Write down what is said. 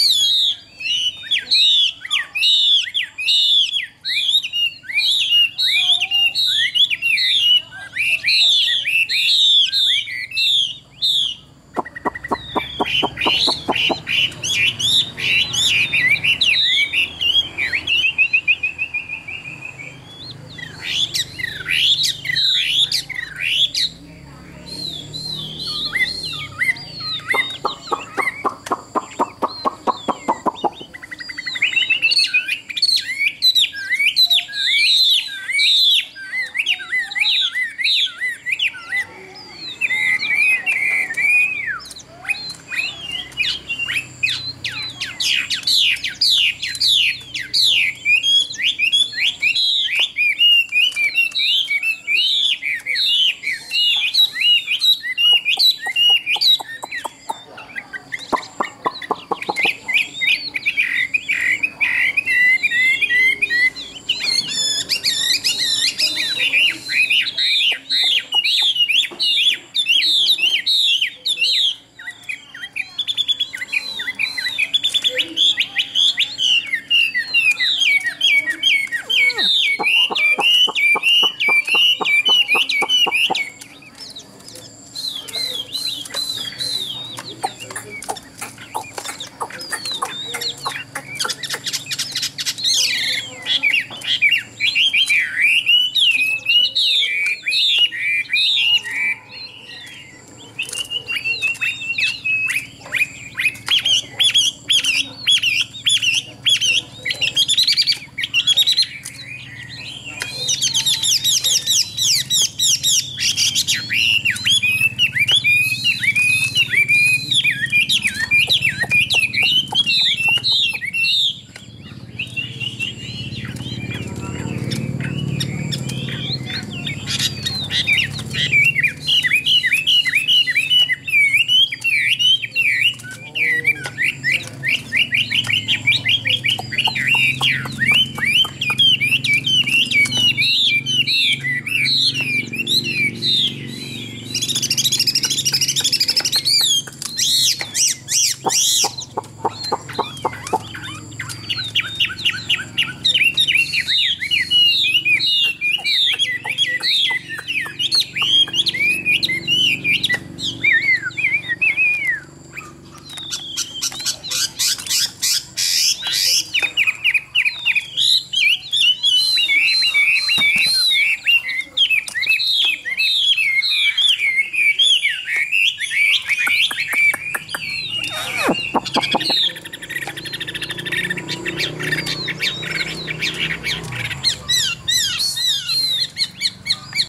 you